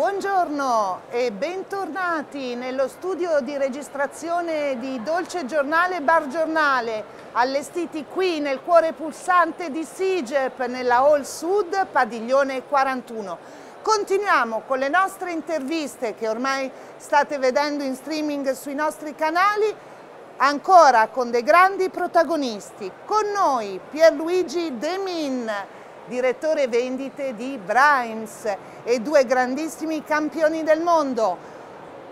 Buongiorno e bentornati nello studio di registrazione di Dolce Giornale Bar Giornale, allestiti qui nel cuore pulsante di Sigep, nella Hall Sud, padiglione 41. Continuiamo con le nostre interviste che ormai state vedendo in streaming sui nostri canali, ancora con dei grandi protagonisti. Con noi Pierluigi Demin, direttore vendite di Brimes e due grandissimi campioni del mondo,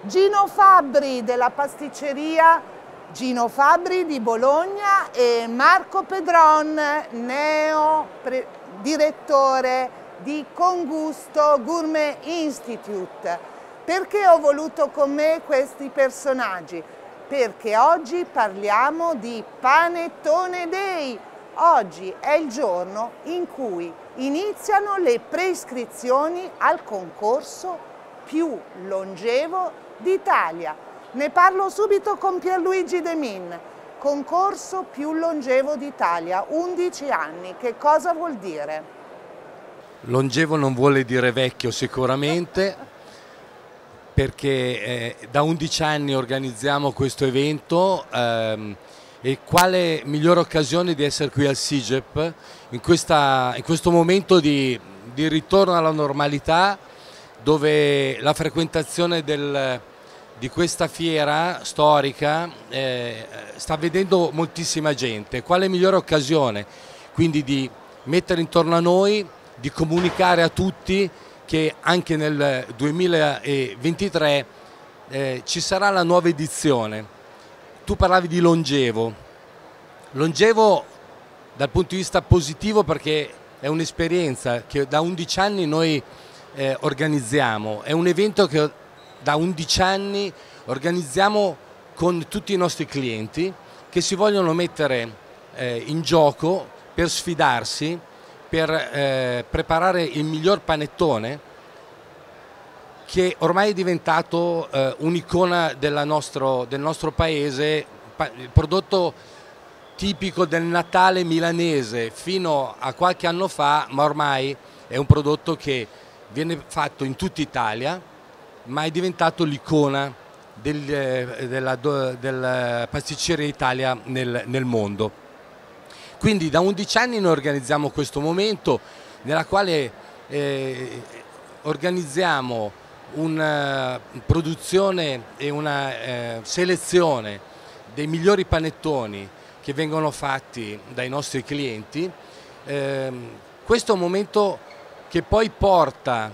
Gino Fabbri della pasticceria Gino Fabbri di Bologna e Marco Pedron, neo direttore di Congusto Gourmet Institute. Perché ho voluto con me questi personaggi? Perché oggi parliamo di Panettone Day, Oggi è il giorno in cui iniziano le preiscrizioni al concorso più longevo d'Italia. Ne parlo subito con Pierluigi De Min. Concorso più longevo d'Italia, 11 anni. Che cosa vuol dire? Longevo non vuole dire vecchio sicuramente, perché eh, da 11 anni organizziamo questo evento. Ehm, e quale migliore occasione di essere qui al SIGEP in, questa, in questo momento di, di, ritorno alla normalità dove la frequentazione del, di questa fiera storica eh, sta vedendo moltissima gente. Quale migliore occasione quindi di mettere intorno a noi, di comunicare a tutti che anche nel 2023 eh, ci sarà la nuova edizione tu parlavi di longevo. Longevo dal punto di vista positivo perché è un'esperienza che da 11 anni noi eh, organizziamo, è un evento che da 11 anni organizziamo con tutti i nostri clienti che si vogliono mettere eh, in gioco per sfidarsi, per eh, preparare il miglior panettone che ormai è diventato eh, un'icona del nostro paese, il prodotto tipico del Natale milanese fino a qualche anno fa, ma ormai è un prodotto che viene fatto in tutta Italia, ma è diventato l'icona del, eh, della, della pasticceria Italia nel, nel mondo. Quindi da 11 anni noi organizziamo questo momento nella quale eh, organizziamo una eh, produzione e una eh, selezione dei migliori panettoni che vengono fatti dai nostri clienti. Eh, questo è un momento che poi porta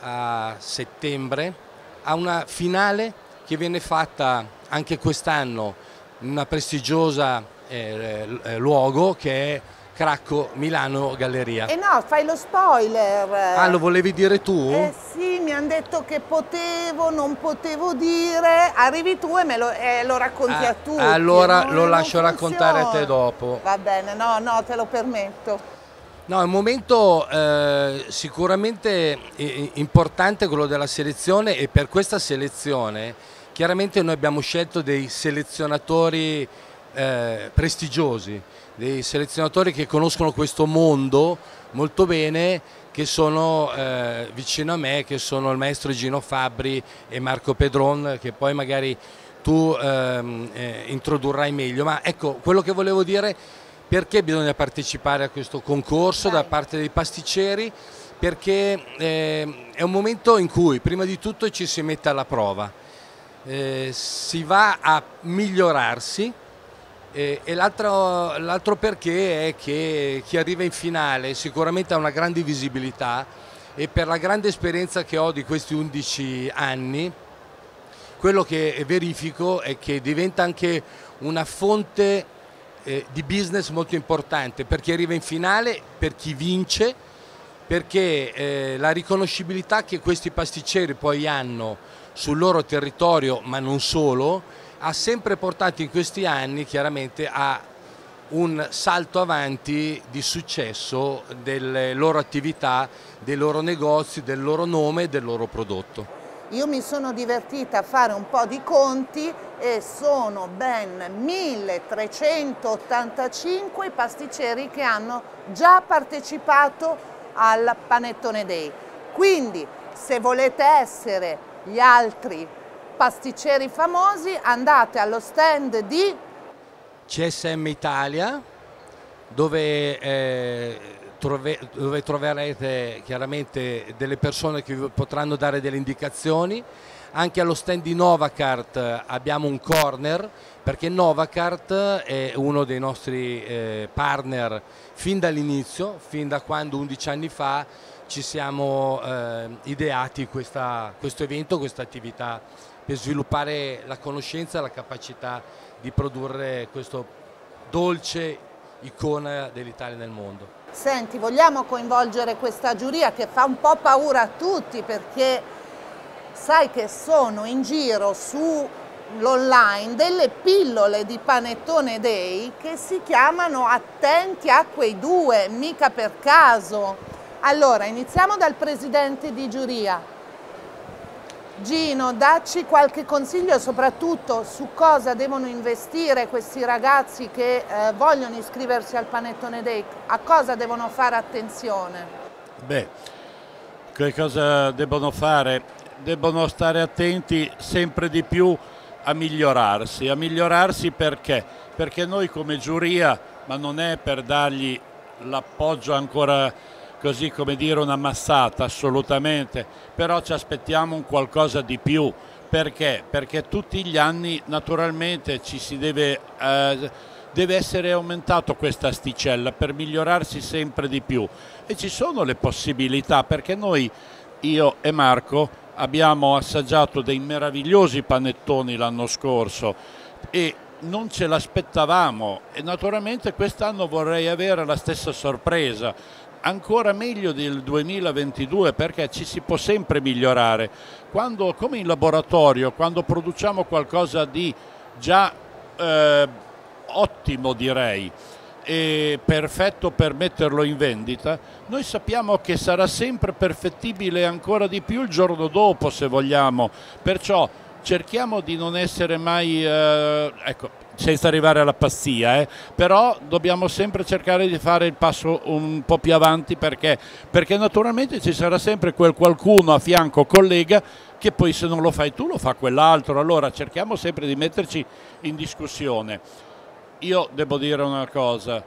a settembre a una finale che viene fatta anche quest'anno in una prestigiosa eh, eh luogo che è Cracco Milano Galleria. E eh no, fai lo spoiler. Ah, lo volevi dire tu? Eh sì, mi hanno detto che potevo, non potevo dire. Arrivi tu e me lo, eh, lo racconti ah, a tutti. Allora non, lo lascio raccontare a te dopo. Va bene, no, no, te lo permetto. No, è un momento eh, sicuramente importante quello della selezione e per questa selezione chiaramente noi abbiamo scelto dei selezionatori eh, prestigiosi dei selezionatori che conoscono questo mondo molto bene, che sono eh, vicino a me, che sono il maestro Gino Fabbri e Marco Pedron, che poi magari tu ehm, eh, introdurrai meglio. Ma ecco, quello che volevo dire, perché bisogna partecipare a questo concorso da parte dei pasticceri? Perché eh, è un momento in cui prima di tutto ci si mette alla prova, eh, si va a migliorarsi, e, e l'altro perché è che chi arriva in finale sicuramente ha una grande visibilità e per la grande esperienza che ho di questi 11 anni, quello che verifico è che diventa anche una fonte eh, di business molto importante per chi arriva in finale, per chi vince, perché eh, la riconoscibilità che questi pasticceri poi hanno sul loro territorio, ma non solo, ha sempre portato in questi anni chiaramente a un salto avanti di successo delle loro attività, dei loro negozi, del loro nome e del loro prodotto. Io mi sono divertita a fare un po' di conti e sono ben 1385 i pasticceri che hanno già partecipato al Panettone Day. Quindi se volete essere gli altri pasticceri famosi andate allo stand di CSM Italia dove, eh, trove, dove troverete chiaramente delle persone che vi potranno dare delle indicazioni. Anche allo stand di Novacart abbiamo un corner perché Novacart è uno dei nostri eh, partner fin dall'inizio, fin da quando 11 anni fa ci siamo eh, ideati questa, questo evento, questa attività per sviluppare la conoscenza e la capacità di produrre questo dolce icona dell'Italia nel mondo. Senti, vogliamo coinvolgere questa giuria che fa un po' paura a tutti perché sai che sono in giro sull'online delle pillole di Panettone Day che si chiamano Attenti a quei due, mica per caso. Allora, iniziamo dal presidente di giuria. Gino, dacci qualche consiglio soprattutto su cosa devono investire questi ragazzi che eh, vogliono iscriversi al Panettone Day, a cosa devono fare attenzione? Beh, che cosa devono fare? Devono stare attenti sempre di più a migliorarsi, a migliorarsi perché? Perché noi come giuria, ma non è per dargli l'appoggio ancora così come dire una massata assolutamente, però ci aspettiamo un qualcosa di più. Perché? Perché tutti gli anni naturalmente ci si deve, eh, deve essere aumentato questa asticella per migliorarsi sempre di più e ci sono le possibilità perché noi, io e Marco, abbiamo assaggiato dei meravigliosi panettoni l'anno scorso e non ce l'aspettavamo e naturalmente quest'anno vorrei avere la stessa sorpresa ancora meglio del 2022 perché ci si può sempre migliorare. Quando, come in laboratorio, quando produciamo qualcosa di già eh, ottimo direi, e perfetto per metterlo in vendita, noi sappiamo che sarà sempre perfettibile ancora di più il giorno dopo se vogliamo, perciò cerchiamo di non essere mai, eh, ecco, senza arrivare alla pazzia, eh? però dobbiamo sempre cercare di fare il passo un po' più avanti perché, perché naturalmente ci sarà sempre quel qualcuno a fianco, collega, che poi se non lo fai tu lo fa quell'altro, allora cerchiamo sempre di metterci in discussione. Io devo dire una cosa,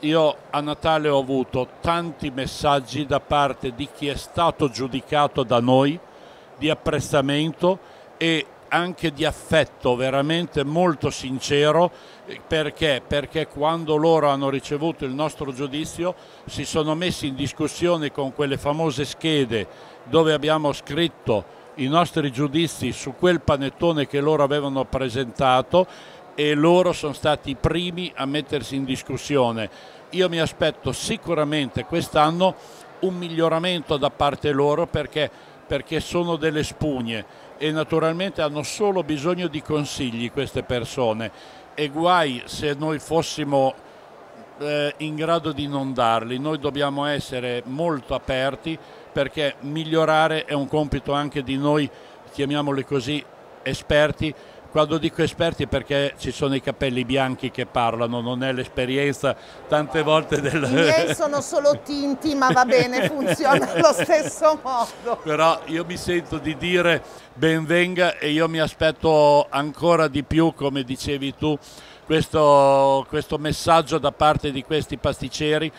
io a Natale ho avuto tanti messaggi da parte di chi è stato giudicato da noi, di apprezzamento e anche di affetto veramente molto sincero perché? perché quando loro hanno ricevuto il nostro giudizio si sono messi in discussione con quelle famose schede dove abbiamo scritto i nostri giudizi su quel panettone che loro avevano presentato e loro sono stati i primi a mettersi in discussione. Io mi aspetto sicuramente quest'anno un miglioramento da parte loro perché, perché sono delle spugne e naturalmente hanno solo bisogno di consigli queste persone. E guai se noi fossimo eh, in grado di non darli, noi dobbiamo essere molto aperti perché migliorare è un compito anche di noi, chiamiamoli così, esperti quando dico esperti è perché ci sono i capelli bianchi che parlano, non è l'esperienza tante volte del... I miei sono solo tinti, ma va bene, funziona allo stesso modo. Però io mi sento di dire benvenga e io mi aspetto ancora di più, come dicevi tu, questo, questo messaggio da parte di questi pasticceri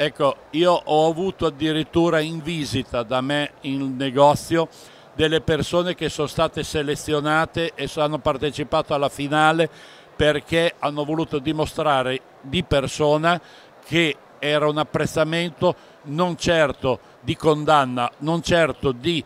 Ecco, io ho avuto addirittura in visita da me in negozio delle persone che sono state selezionate e hanno partecipato alla finale perché hanno voluto dimostrare di persona che era un apprezzamento non certo di condanna, non certo di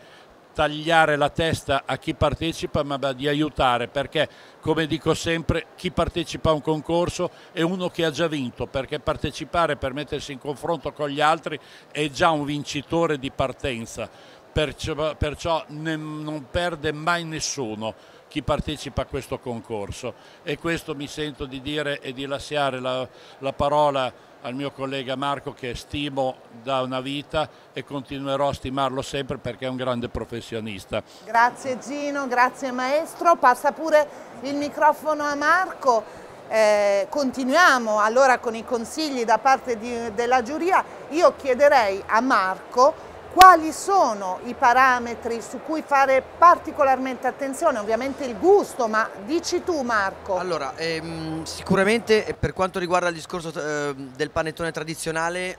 tagliare la testa a chi partecipa ma di aiutare perché come dico sempre chi partecipa a un concorso è uno che ha già vinto perché partecipare per mettersi in confronto con gli altri è già un vincitore di partenza perciò, perciò ne, non perde mai nessuno chi partecipa a questo concorso e questo mi sento di dire e di lasciare la, la parola al mio collega Marco che stimo da una vita e continuerò a stimarlo sempre perché è un grande professionista. Grazie Gino, grazie maestro, passa pure il microfono a Marco. Eh, continuiamo allora con i consigli da parte di, della giuria. Io chiederei a Marco quali sono i parametri su cui fare particolarmente attenzione? Ovviamente il gusto, ma dici tu Marco. Allora, ehm, sicuramente per quanto riguarda il discorso eh, del panettone tradizionale,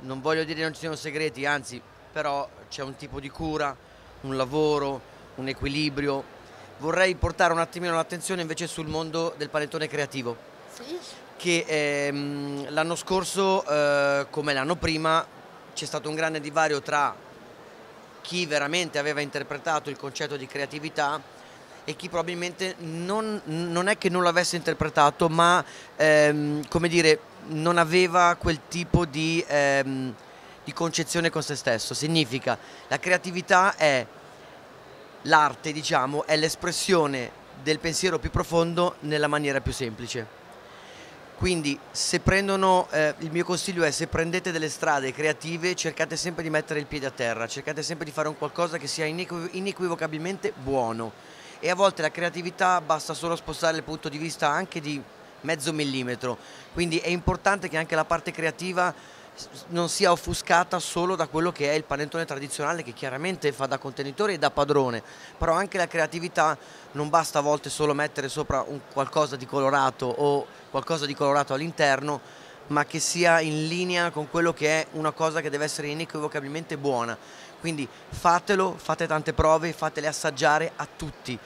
non voglio dire che non ci siano segreti, anzi, però c'è un tipo di cura, un lavoro, un equilibrio. Vorrei portare un attimino l'attenzione invece sul mondo del panettone creativo. Sì. Che ehm, l'anno scorso, eh, come l'anno prima, c'è stato un grande divario tra chi veramente aveva interpretato il concetto di creatività e chi probabilmente non, non è che non l'avesse interpretato, ma ehm, come dire, non aveva quel tipo di, ehm, di concezione con se stesso. Significa, la creatività è l'arte, diciamo, è l'espressione del pensiero più profondo nella maniera più semplice. Quindi se prendono, eh, il mio consiglio è se prendete delle strade creative cercate sempre di mettere il piede a terra, cercate sempre di fare un qualcosa che sia inequivocabilmente buono. E a volte la creatività basta solo spostare il punto di vista anche di mezzo millimetro, quindi è importante che anche la parte creativa non sia offuscata solo da quello che è il panettone tradizionale che chiaramente fa da contenitore e da padrone, però anche la creatività non basta a volte solo mettere sopra un qualcosa di colorato o qualcosa di colorato all'interno, ma che sia in linea con quello che è una cosa che deve essere inequivocabilmente buona. Quindi fatelo, fate tante prove, fatele assaggiare a tutti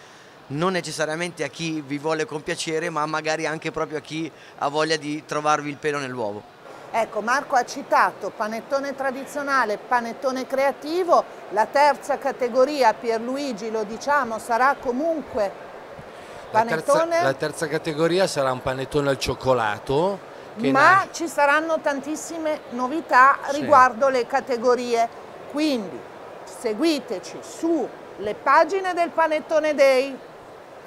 non necessariamente a chi vi vuole compiacere, ma magari anche proprio a chi ha voglia di trovarvi il pelo nell'uovo. Ecco, Marco ha citato panettone tradizionale, panettone creativo, la terza categoria, Pierluigi lo diciamo, sarà comunque panettone... La terza, la terza categoria sarà un panettone al cioccolato. Ma ci saranno tantissime novità riguardo sì. le categorie, quindi seguiteci sulle pagine del Panettone Day,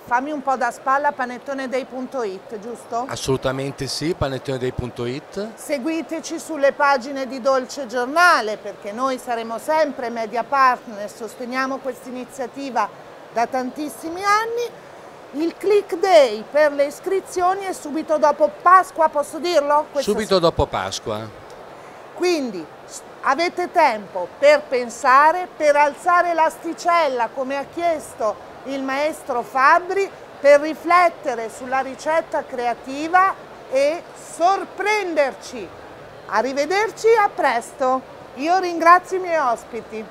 Fammi un po' da spalla panettonedei.it, giusto? Assolutamente sì, panettonedei.it. Seguiteci sulle pagine di Dolce Giornale perché noi saremo sempre media partner, sosteniamo questa iniziativa da tantissimi anni. Il click day per le iscrizioni è subito dopo Pasqua, posso dirlo? Questa subito dopo Pasqua. Quindi avete tempo per pensare, per alzare l'asticella come ha chiesto il maestro Fabbri per riflettere sulla ricetta creativa e sorprenderci. Arrivederci, a presto. Io ringrazio i miei ospiti.